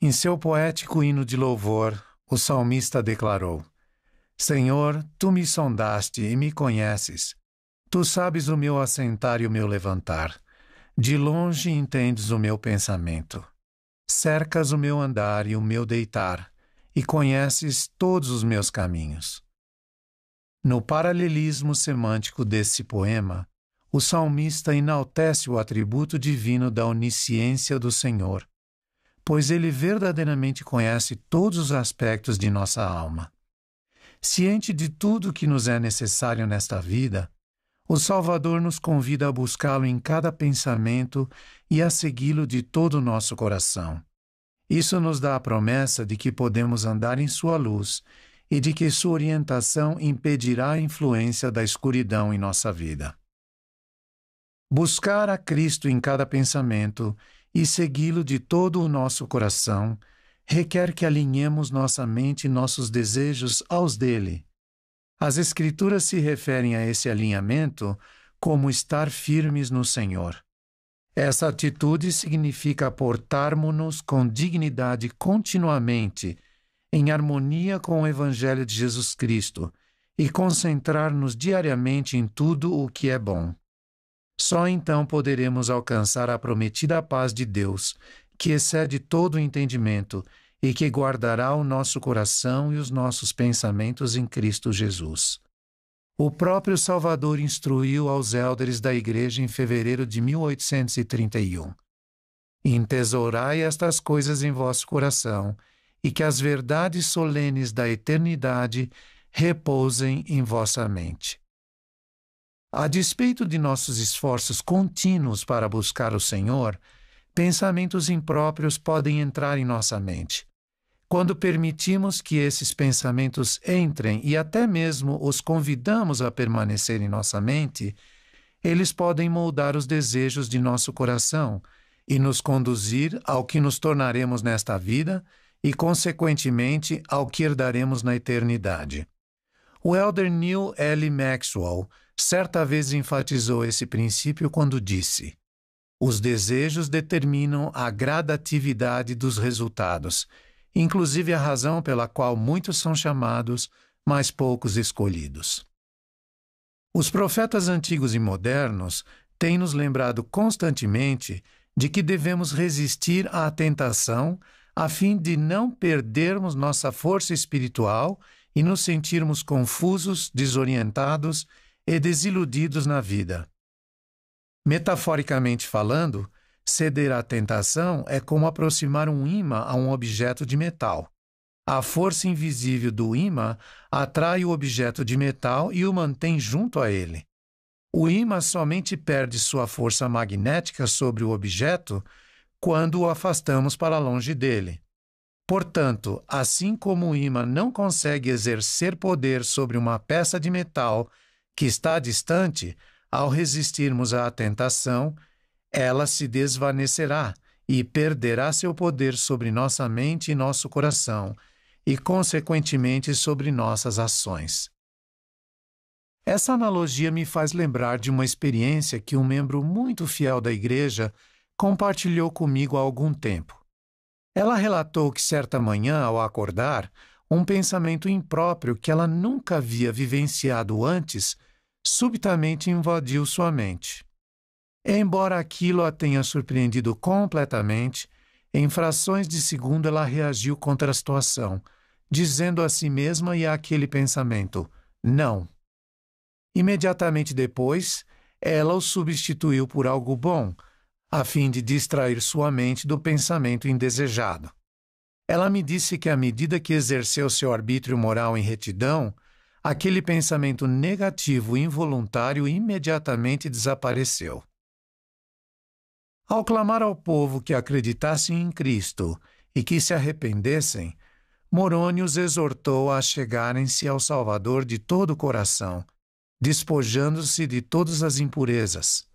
Em seu poético hino de louvor, o salmista declarou: Senhor, tu me sondaste e me conheces. Tu sabes o meu assentar e o meu levantar. De longe entendes o meu pensamento. Cercas o meu andar e o meu deitar, e conheces todos os meus caminhos. No paralelismo semântico desse poema, o salmista enaltece o atributo divino da onisciência do Senhor, pois ele verdadeiramente conhece todos os aspectos de nossa alma. Ciente de tudo que nos é necessário nesta vida, o Salvador nos convida a buscá-lo em cada pensamento e a segui-lo de todo o nosso coração. Isso nos dá a promessa de que podemos andar em Sua luz e de que Sua orientação impedirá a influência da escuridão em nossa vida. Buscar a Cristo em cada pensamento e segui-lo de todo o nosso coração requer que alinhemos nossa mente e nossos desejos aos dele. As Escrituras se referem a esse alinhamento como estar firmes no Senhor. Essa atitude significa portarmos-nos com dignidade continuamente, em harmonia com o Evangelho de Jesus Cristo, e concentrar-nos diariamente em tudo o que é bom. Só então poderemos alcançar a prometida paz de Deus, que excede todo o entendimento e que guardará o nosso coração e os nossos pensamentos em Cristo Jesus. O próprio Salvador instruiu aos élderes da Igreja em fevereiro de 1831. Entesourai estas coisas em vosso coração, e que as verdades solenes da eternidade repousem em vossa mente. A despeito de nossos esforços contínuos para buscar o Senhor, pensamentos impróprios podem entrar em nossa mente. Quando permitimos que esses pensamentos entrem e até mesmo os convidamos a permanecer em nossa mente, eles podem moldar os desejos de nosso coração e nos conduzir ao que nos tornaremos nesta vida e, consequentemente, ao que herdaremos na eternidade. O elder Neil L. Maxwell certa vez enfatizou esse princípio quando disse: Os desejos determinam a gradatividade dos resultados, inclusive a razão pela qual muitos são chamados, mas poucos escolhidos. Os profetas antigos e modernos têm nos lembrado constantemente de que devemos resistir à tentação a fim de não perdermos nossa força espiritual e nos sentirmos confusos, desorientados e desiludidos na vida. Metaforicamente falando, ceder à tentação é como aproximar um imã a um objeto de metal. A força invisível do imã atrai o objeto de metal e o mantém junto a ele. O imã somente perde sua força magnética sobre o objeto quando o afastamos para longe dele. Portanto, assim como o imã não consegue exercer poder sobre uma peça de metal que está distante, ao resistirmos à tentação, ela se desvanecerá e perderá seu poder sobre nossa mente e nosso coração, e, consequentemente, sobre nossas ações. Essa analogia me faz lembrar de uma experiência que um membro muito fiel da igreja compartilhou comigo há algum tempo. Ela relatou que certa manhã, ao acordar, um pensamento impróprio que ela nunca havia vivenciado antes subitamente invadiu sua mente. Embora aquilo a tenha surpreendido completamente, em frações de segundo ela reagiu contra a situação, dizendo a si mesma e àquele pensamento: não. Imediatamente depois, ela o substituiu por algo bom, a fim de distrair sua mente do pensamento indesejado. Ela me disse que, à medida que exerceu seu arbítrio moral em retidão, aquele pensamento negativo involuntário imediatamente desapareceu. Ao clamar ao povo que acreditassem em Cristo e que se arrependessem, Moroni os exortou a chegarem-se ao Salvador de todo o coração, despojando-se de todas as impurezas.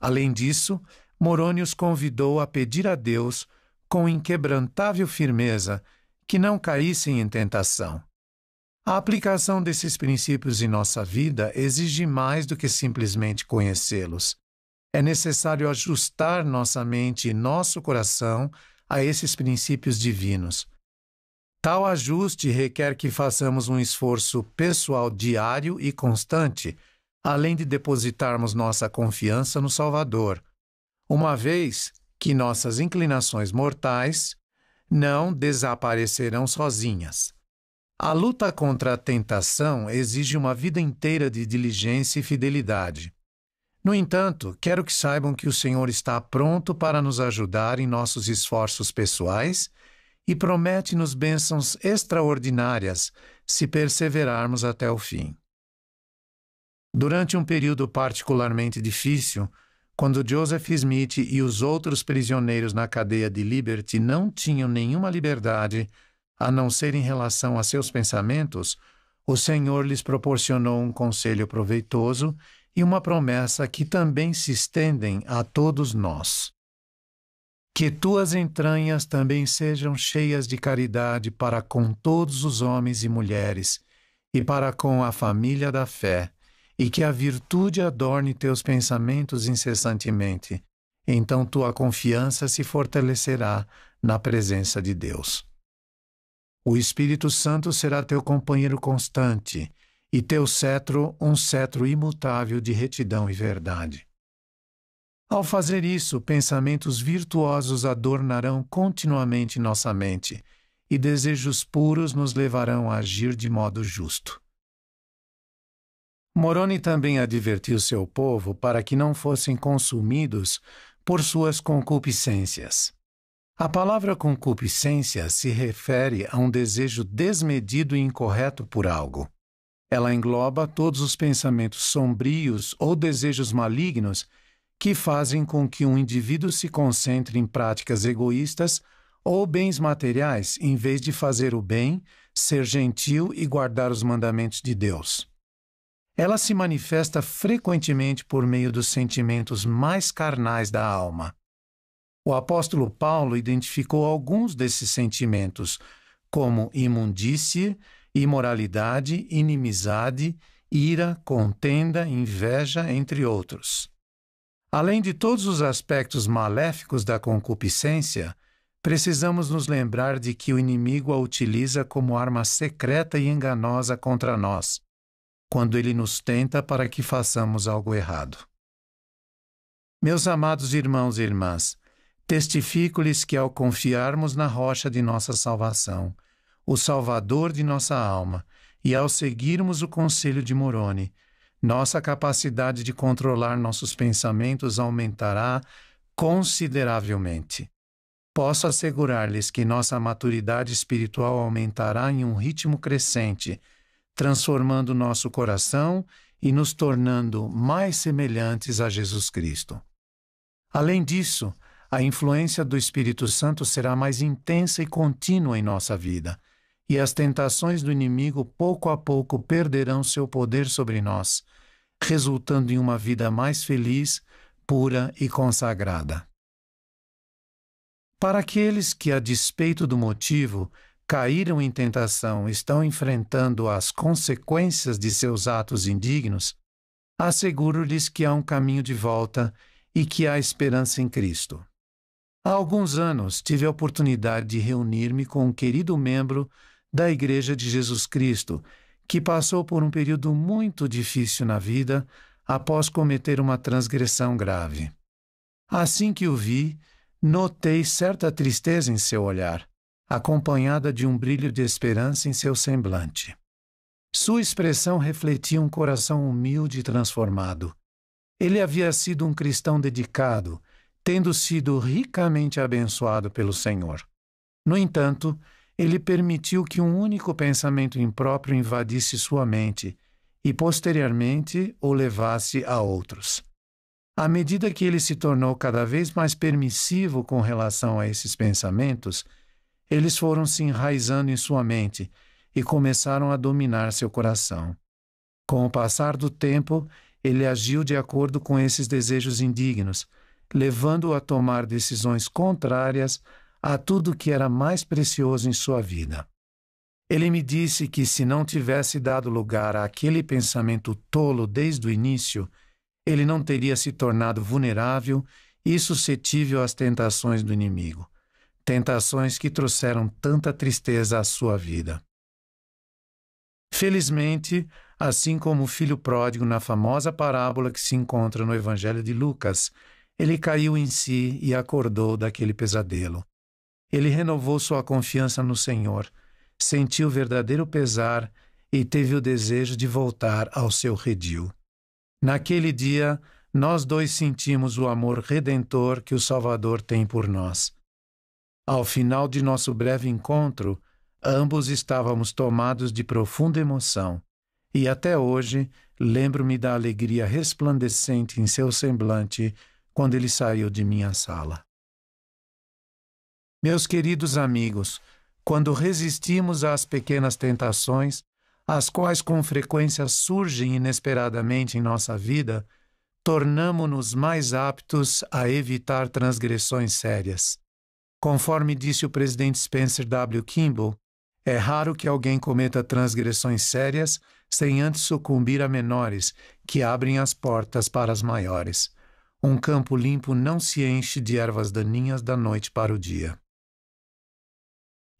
Além disso, Moroni os convidou a pedir a Deus, com inquebrantável firmeza, que não caíssem em tentação. A aplicação desses princípios em nossa vida exige mais do que simplesmente conhecê-los. É necessário ajustar nossa mente e nosso coração a esses princípios divinos. Tal ajuste requer que façamos um esforço pessoal diário e constante, além de depositarmos nossa confiança no Salvador, uma vez que nossas inclinações mortais não desaparecerão sozinhas. A luta contra a tentação exige uma vida inteira de diligência e fidelidade. No entanto, quero que saibam que o Senhor está pronto para nos ajudar em nossos esforços pessoais e promete-nos bênçãos extraordinárias se perseverarmos até o fim. Durante um período particularmente difícil, quando Joseph Smith e os outros prisioneiros na cadeia de Liberty não tinham nenhuma liberdade, a não ser em relação a seus pensamentos, o Senhor lhes proporcionou um conselho proveitoso e uma promessa que também se estendem a todos nós. Que tuas entranhas também sejam cheias de caridade para com todos os homens e mulheres, e para com a família da fé, e que a virtude adorne teus pensamentos incessantemente. Então tua confiança se fortalecerá na presença de Deus. O Espírito Santo será teu companheiro constante, e teu cetro um cetro imutável de retidão e verdade. Ao fazer isso, pensamentos virtuosos adornarão continuamente nossa mente, e desejos puros nos levarão a agir de modo justo. Moroni também advertiu seu povo para que não fossem consumidos por suas concupiscências. A palavra concupiscência se refere a um desejo desmedido e incorreto por algo. Ela engloba todos os pensamentos sombrios ou desejos malignos que fazem com que um indivíduo se concentre em práticas egoístas ou bens materiais em vez de fazer o bem, ser gentil e guardar os mandamentos de Deus. Ela se manifesta frequentemente por meio dos sentimentos mais carnais da alma o apóstolo Paulo identificou alguns desses sentimentos, como imundície, imoralidade, inimizade, ira, contenda, inveja, entre outros. Além de todos os aspectos maléficos da concupiscência, precisamos nos lembrar de que o inimigo a utiliza como arma secreta e enganosa contra nós, quando ele nos tenta para que façamos algo errado. Meus amados irmãos e irmãs, Testifico-lhes que, ao confiarmos na rocha de nossa salvação, o Salvador de nossa alma, e ao seguirmos o conselho de Moroni, nossa capacidade de controlar nossos pensamentos aumentará consideravelmente. Posso assegurar-lhes que nossa maturidade espiritual aumentará em um ritmo crescente, transformando nosso coração e nos tornando mais semelhantes a Jesus Cristo. Além disso, a influência do Espírito Santo será mais intensa e contínua em nossa vida, e as tentações do inimigo pouco a pouco perderão seu poder sobre nós, resultando em uma vida mais feliz, pura e consagrada. Para aqueles que, a despeito do motivo, caíram em tentação estão enfrentando as consequências de seus atos indignos, asseguro-lhes que há um caminho de volta e que há esperança em Cristo. Há alguns anos tive a oportunidade de reunir-me com um querido membro da Igreja de Jesus Cristo, que passou por um período muito difícil na vida após cometer uma transgressão grave. Assim que o vi, notei certa tristeza em seu olhar, acompanhada de um brilho de esperança em seu semblante. Sua expressão refletia um coração humilde e transformado. Ele havia sido um cristão dedicado tendo sido ricamente abençoado pelo Senhor. No entanto, ele permitiu que um único pensamento impróprio invadisse sua mente e, posteriormente, o levasse a outros. À medida que ele se tornou cada vez mais permissivo com relação a esses pensamentos, eles foram se enraizando em sua mente e começaram a dominar seu coração. Com o passar do tempo, ele agiu de acordo com esses desejos indignos, levando-o a tomar decisões contrárias a tudo que era mais precioso em sua vida. Ele me disse que se não tivesse dado lugar àquele pensamento tolo desde o início, ele não teria se tornado vulnerável e suscetível às tentações do inimigo. tentações que trouxeram tanta tristeza à sua vida. Felizmente, assim como o filho pródigo na famosa parábola que se encontra no Evangelho de Lucas, ele caiu em si e acordou daquele pesadelo. Ele renovou sua confiança no Senhor, sentiu verdadeiro pesar e teve o desejo de voltar ao seu redil. Naquele dia, nós dois sentimos o amor redentor que o Salvador tem por nós. Ao final de nosso breve encontro, ambos estávamos tomados de profunda emoção, e até hoje lembro-me da alegria resplandecente em seu semblante quando ele saiu de minha sala. Meus queridos amigos, quando resistimos às pequenas tentações, as quais com frequência surgem inesperadamente em nossa vida, tornamo-nos mais aptos a evitar transgressões sérias. Conforme disse o presidente Spencer W. Kimball, é raro que alguém cometa transgressões sérias sem antes sucumbir a menores, que abrem as portas para as maiores. Um campo limpo não se enche de ervas daninhas da noite para o dia.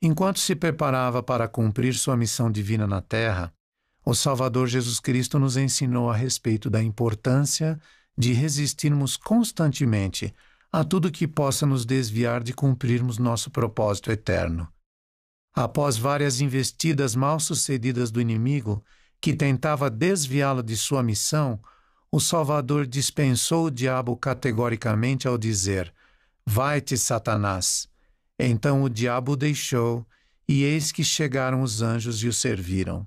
Enquanto se preparava para cumprir sua missão divina na Terra, o Salvador Jesus Cristo nos ensinou a respeito da importância de resistirmos constantemente a tudo que possa nos desviar de cumprirmos nosso propósito eterno. Após várias investidas mal sucedidas do inimigo, que tentava desviá-lo de sua missão, o Salvador dispensou o diabo categoricamente ao dizer: Vai-te, Satanás. Então o diabo o deixou, e eis que chegaram os anjos e o serviram.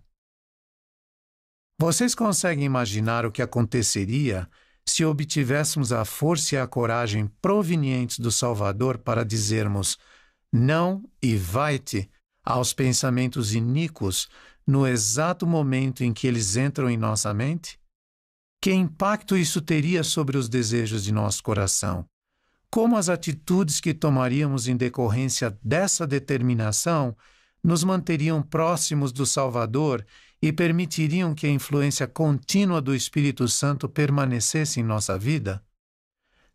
Vocês conseguem imaginar o que aconteceria se obtivéssemos a força e a coragem provenientes do Salvador para dizermos não e vai-te aos pensamentos iníquos no exato momento em que eles entram em nossa mente? Que impacto isso teria sobre os desejos de nosso coração? como as atitudes que tomaríamos em decorrência dessa determinação nos manteriam próximos do Salvador e permitiriam que a influência contínua do Espírito Santo permanecesse em nossa vida?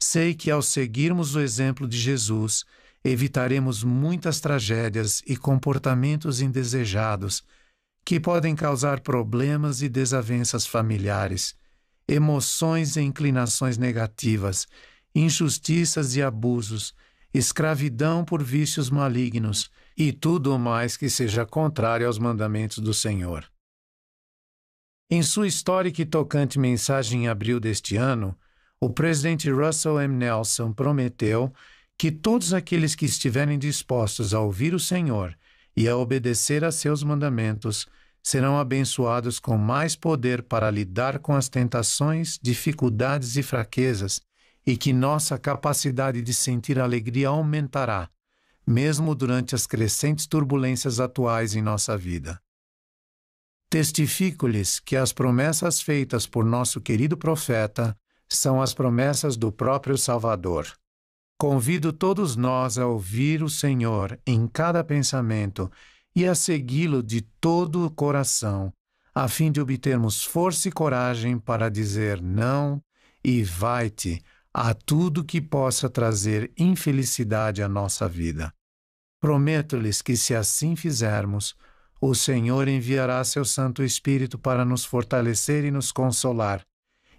Sei que ao seguirmos o exemplo de Jesus, evitaremos muitas tragédias e comportamentos indesejados que podem causar problemas e desavenças familiares, emoções e inclinações negativas injustiças e abusos, escravidão por vícios malignos e tudo mais que seja contrário aos mandamentos do Senhor. Em sua histórica e tocante mensagem em abril deste ano, o presidente Russell M. Nelson prometeu que todos aqueles que estiverem dispostos a ouvir o Senhor e a obedecer a seus mandamentos serão abençoados com mais poder para lidar com as tentações, dificuldades e fraquezas e que nossa capacidade de sentir alegria aumentará, mesmo durante as crescentes turbulências atuais em nossa vida. Testifico-lhes que as promessas feitas por nosso querido profeta são as promessas do próprio Salvador. Convido todos nós a ouvir o Senhor em cada pensamento e a segui-lo de todo o coração, a fim de obtermos força e coragem para dizer não e vai-te a tudo que possa trazer infelicidade à nossa vida. Prometo-lhes que, se assim fizermos, o Senhor enviará seu Santo Espírito para nos fortalecer e nos consolar,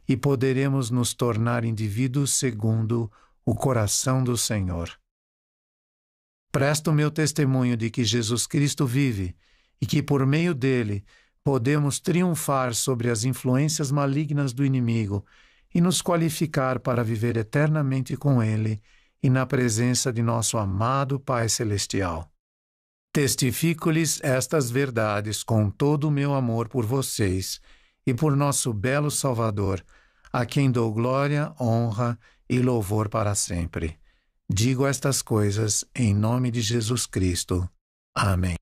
e poderemos nos tornar indivíduos segundo o coração do Senhor. Presto meu testemunho de que Jesus Cristo vive e que, por meio dele, podemos triunfar sobre as influências malignas do inimigo e nos qualificar para viver eternamente com Ele e na presença de nosso amado Pai Celestial. Testifico-lhes estas verdades com todo o meu amor por vocês e por nosso belo Salvador, a quem dou glória, honra e louvor para sempre. Digo estas coisas em nome de Jesus Cristo. Amém.